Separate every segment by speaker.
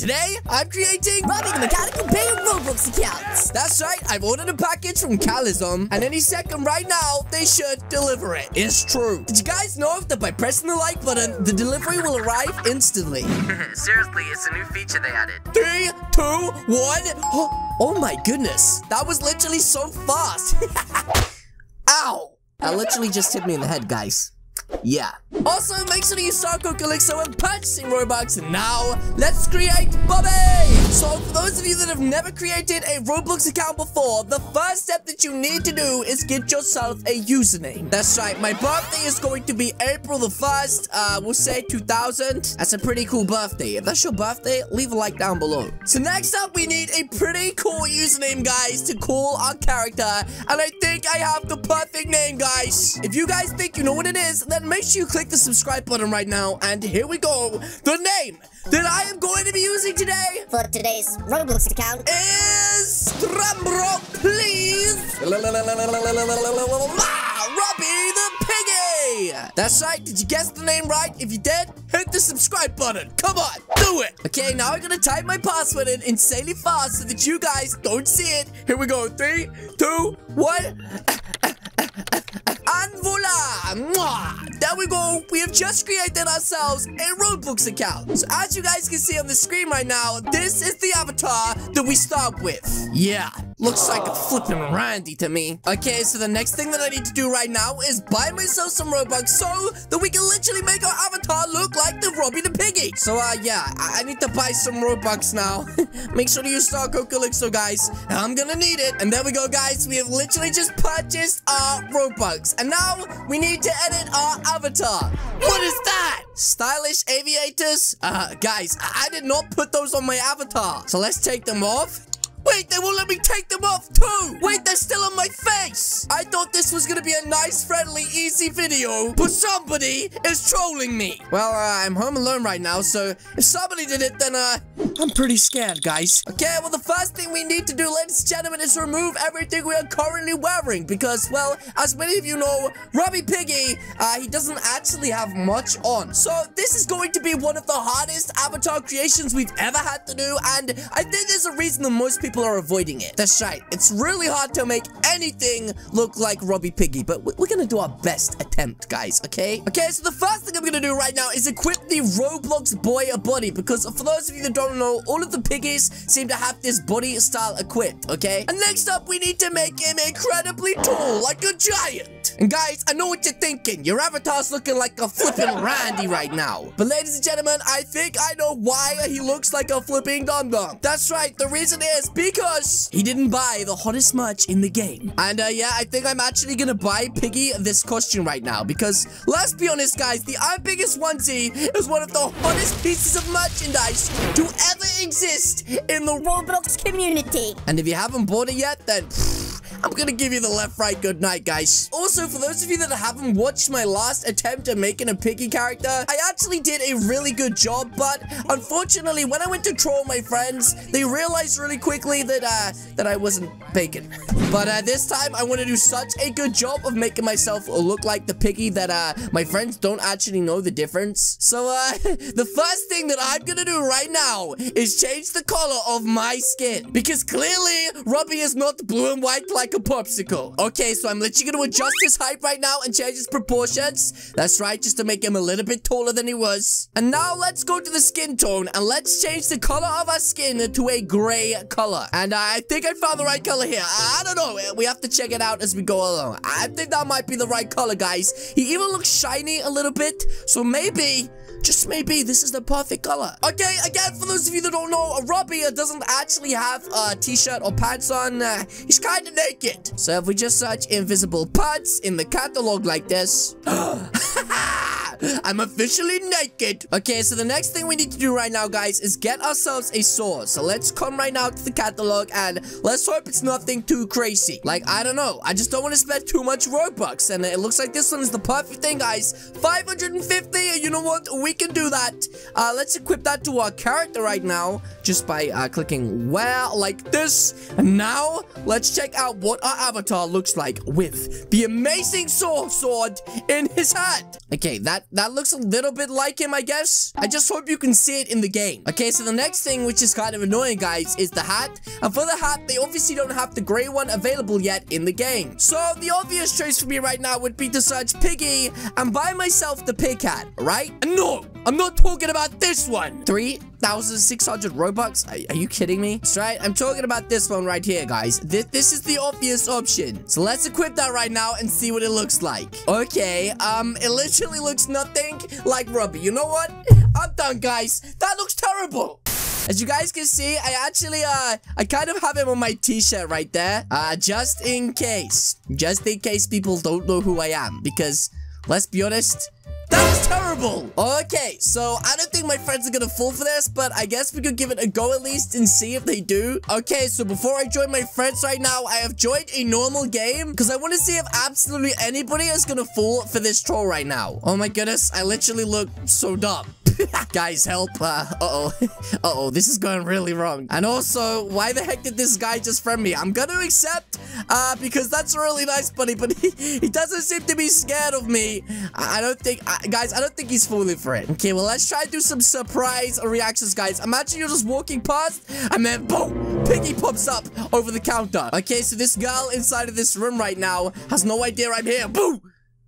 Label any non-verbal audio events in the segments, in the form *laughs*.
Speaker 1: Today, I'm creating
Speaker 2: Robbie the Mechanical Payer Roblox accounts.
Speaker 1: That's right, I've ordered a package from Calism, and any second right now, they should deliver it. It's true. Did you guys know that by pressing the like button, the delivery will arrive instantly? *laughs*
Speaker 3: Seriously, it's a new feature they added.
Speaker 1: Three, two, one. Oh, *gasps* oh my goodness. That was literally so fast. *laughs* Ow. That literally just hit me in the head, guys. Yeah. Also, make sure you start Star Code Calixo when purchasing Robux. Now, let's create Bobby! So, for those of you that have never created a Roblox account before, the first step that you need to do is get yourself a username. That's right, my birthday is going to be April the 1st, uh, we'll say 2000. That's a pretty cool birthday. If that's your birthday, leave a like down below. So next up, we need a pretty cool username, guys, to call our character. And I think I have the perfect name, guys. If you guys think you know what it is, then make sure you click the subscribe button right now. And here we go. The name that I am going to be using today
Speaker 2: For today's Roblox account.
Speaker 1: is drumroll, please. Ah, Robbie the Piggy. That's right. Did you guess the name right? If you did, hit the subscribe button. Come on, do it. Okay, now I'm gonna type my password in insanely fast so that you guys don't see it. Here we go. Three, two, one. *laughs* And voila! Mwah! There we go. We have just created ourselves a Roblox account. So as you guys can see on the screen right now, this is the avatar that we start with. Yeah, looks like a flippin' Randy to me. Okay, so the next thing that I need to do right now is buy myself some Robux so that we can literally make our avatar look like the Robbie the Piggy. So uh, yeah, I, I need to buy some Robux now. *laughs* Make sure to use Star Code Calixo, guys. I'm gonna need it. And there we go, guys. We have literally just purchased our Robux. And now we need to edit our avatar. What is that? Stylish aviators? Uh, guys, I, I did not put those on my avatar. So let's take them off. Wait, they won't let me take them off too! Wait, they're still on my face! I thought this was gonna be a nice, friendly, easy video, but somebody is trolling me! Well, uh, I'm home alone right now, so if somebody did it, then, uh, I'm pretty scared, guys. Okay, well, the first thing we need to do, ladies and gentlemen, is remove everything we are currently wearing, because, well, as many of you know, Robbie Piggy, uh, he doesn't actually have much on. So, this is going to be one of the hardest avatar creations we've ever had to do, and I think there's a reason that most people are avoiding it. That's right. It's really hard to make anything look like Robbie Piggy, but we- we're gonna do our best attempt, guys, okay? Okay, so the first thing I'm gonna do right now is equip the Roblox boy a body, because for those of you that don't know, all of the piggies seem to have this body style equipped, okay? And next up, we need to make him incredibly tall, like a giant. And guys, I know what you're thinking. Your avatar's looking like a flipping *laughs* Randy right now. But ladies and gentlemen, I think I know why he looks like a flipping dum-dum. That's right, the reason is because he didn't buy the hottest merch in the game. And uh, yeah, I think I'm actually gonna buy Piggy this costume right now because let's be honest, guys, the I'm Biggest onesie is one of the hottest pieces of merchandise to ever exist in the.
Speaker 2: Roblox community.
Speaker 1: And if you haven't bought it yet, then I'm gonna give you the left, right, good night, guys. Also, for those of you that haven't watched my last attempt at making a Piggy character, I actually did a really good job, but unfortunately, when I went to troll my friends, they realized really quickly that, uh, that I wasn't bacon. But, uh, this time, I want to do such a good job of making myself look like the Piggy that, uh, my friends don't actually know the difference. So, uh, *laughs* the first thing that I'm gonna do right now is change the color of my skin. Because clearly, Robbie is not blue and white like a popsicle. Okay, so I'm literally gonna adjust his height right now and change his proportions. That's right, just to make him a little bit taller than he was. And now let's go to the skin tone and let's change the color of our skin to a gray color. And I think I found the right color here. I don't know. We have to check it out as we go along. I think that might be the right color, guys. He even looks shiny a little bit. So maybe just maybe this is the perfect color. Okay, again, for those of you that don't know, Robbie doesn't actually have a t-shirt or pants on. Uh, he's kind of naked. So if we just search invisible pants in the catalog like this. *gasps* *gasps* I'm officially naked. Okay, so the next thing we need to do right now, guys, is get ourselves a sword. So let's come right now to the catalog and let's hope it's nothing too crazy. Like, I don't know. I just don't want to spend too much Robux. And it looks like this one is the perfect thing, guys. 550, you know what? We can do that. Uh, let's equip that to our character right now just by uh, clicking where like this. And now, let's check out what our avatar looks like with the amazing sword sword in his hand. Okay, that that looks a little bit like him, I guess. I just hope you can see it in the game. Okay, so the next thing, which is kind of annoying, guys, is the hat. And for the hat, they obviously don't have the gray one available yet in the game. So the obvious choice for me right now would be to search Piggy and buy myself the pig hat, right? No, I'm not talking about this one. 3,600 Robux? Are, are, you kidding me? That's right. I'm talking about this one right here, guys. This, this is the obvious option. So let's equip that right now and see what it looks like. Okay, um, it literally looks nothing like Robbie. You know what? I'm done, guys. That looks terrible. As you guys can see, I actually, uh, I kind of have him on my t-shirt right there. Uh, just in case. Just in case people don't know who I am. Because, let's be honest, was terrible. Okay, so I don't think my friends are gonna fall for this, but I guess we could give it a go at least and see if they do. Okay, so before I join my friends right now, I have joined a normal game because I want to see if absolutely anybody is gonna fall for this troll right now. Oh my goodness, I literally look so dumb. *laughs* Guys, help. Uh, uh-oh. *laughs* uh-oh, this is going really wrong. And also, why the heck did this guy just friend me? I'm gonna accept, uh, because that's really nice, buddy, but he, he doesn't seem to be scared of me. I, I don't think, uh, guys, I don't think he's falling for it. Okay, well, let's try to do some surprise reactions, guys. Imagine you're just walking past, and then boom, Piggy pops up over the counter. Okay, so this girl inside of this room right now has no idea I'm here. Boom!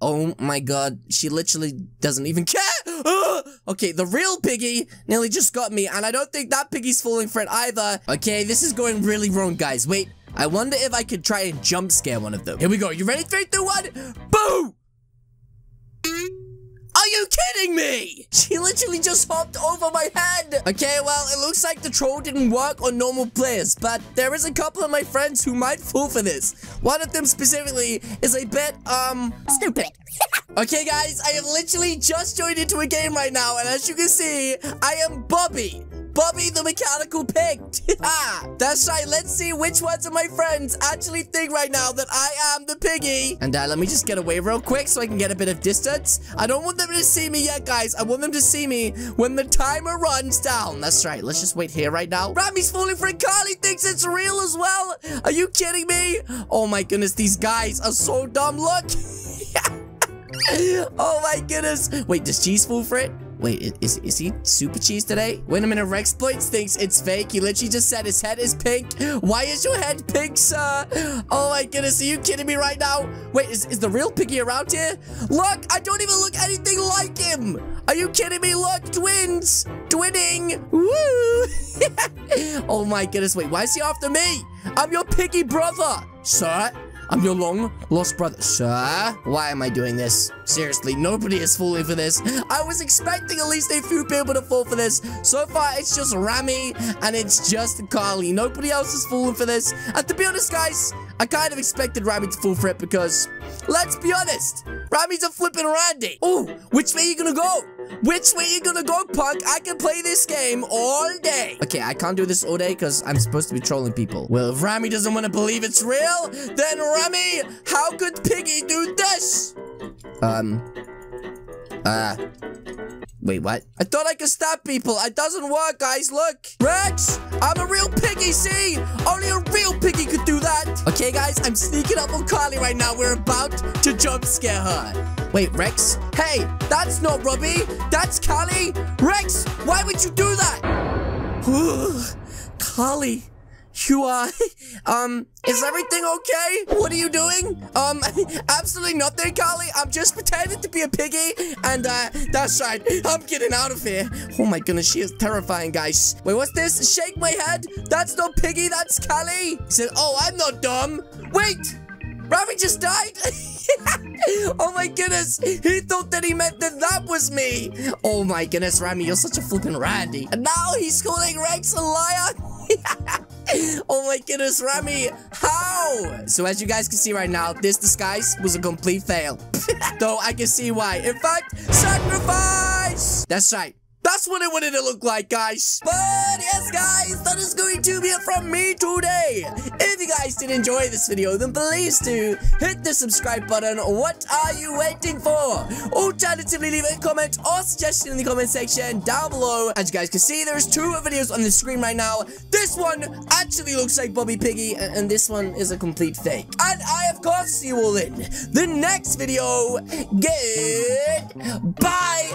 Speaker 1: Oh my god, she literally doesn't even care! okay, the real piggy nearly just got me, and I don't think that piggy's falling for it either. Okay, this is going really wrong, guys. Wait, I wonder if I could try and jump scare one of them. Here we go. You ready? Three, two, one. Boom! Are you kidding me? She literally just hopped over my head. Okay, well, it looks like the troll didn't work on normal players, but there is a couple of my friends who might fall for this. One of them specifically is a bit, um,
Speaker 2: stupid. *laughs*
Speaker 1: okay, guys, I have literally just joined into a game right now, and as you can see, I am Bobby. Bobby the Mechanical Pig. *laughs* That's right. Let's see which ones of my friends actually think right now that I am the piggy. And uh, let me just get away real quick so I can get a bit of distance. I don't want them to see me yet, guys. I want them to see me when the timer runs down. That's right. Let's just wait here right now. Rami's falling for. Carly thinks it's real as well. Are you kidding me? Oh my goodness. These guys are so dumb. Look. *laughs* oh my goodness. Wait, does Cheese fall for it? Wait, is, is he super cheese today? Wait a minute, Rexploits thinks it's fake. He literally just said his head is pink. Why is your head pink, sir? Oh my goodness, are you kidding me right now? Wait, is, is the real piggy around here? Look, I don't even look anything like him. Are you kidding me? Look, twins. Twinning. Woo. *laughs* oh my goodness, wait, why is he after me? I'm your piggy brother. Sir, I'm your long lost brother. Sir, why am I doing this? Seriously, nobody is falling for this. I was expecting at least a few people to fall for this. So far, it's just Rami and it's just Carly. Nobody else is falling for this. And to be honest, guys, I kind of expected Rami to fall for it because, let's be honest, Rami's a flipping Randy. Oh, which way you gonna go? Which way you gonna go, punk? I can play this game all day. Okay, I can't do this all day because I'm supposed to be trolling people. Well, if Rami doesn't want to believe it's real, then How could Piggy do this? Um, uh, Wait, what? I thought I could stab people. It doesn't work, guys. Look. Rex, I'm a real piggy, see? Only a real piggy could do that. Okay, guys, I'm sneaking up on Carly right now. We're about to jump scare her. Wait, Rex? Hey, that's not Robbie. That's Carly. Rex, why would you do that? *sighs* Carly. You are, *laughs* um, is everything okay? What are you doing? Um, *laughs* absolutely nothing, Carly. I'm just pretending to be a piggy, and, uh, that's right. I'm getting out of here. Oh my goodness, she is terrifying, guys. Wait, what's this? Shake my head? That's not piggy, that's Carly. He said, oh, I'm not dumb. Wait, Ravi just died? *laughs* oh my goodness, he thought that he meant that that was me. Oh my goodness, Rami, you're such a flippin' randy. And now he's calling Rex a liar. *laughs* oh my goodness, Rami, how? So as you guys can see right now, this disguise was a complete fail. *laughs* Though I can see why. In fact, sacrifice! That's right. That's what I wanted to look like, guys. But yes, guys, that is going to be it from me today. If you guys did enjoy this video, then please do hit the subscribe button. What are you waiting for? Alternatively, leave a comment or suggestion in the comment section down below. As you guys can see, there's two videos on the screen right now. This one actually looks like Bobby Piggy, and, and this one is a complete fake. And I, of course, see you all in the next video. Goodbye.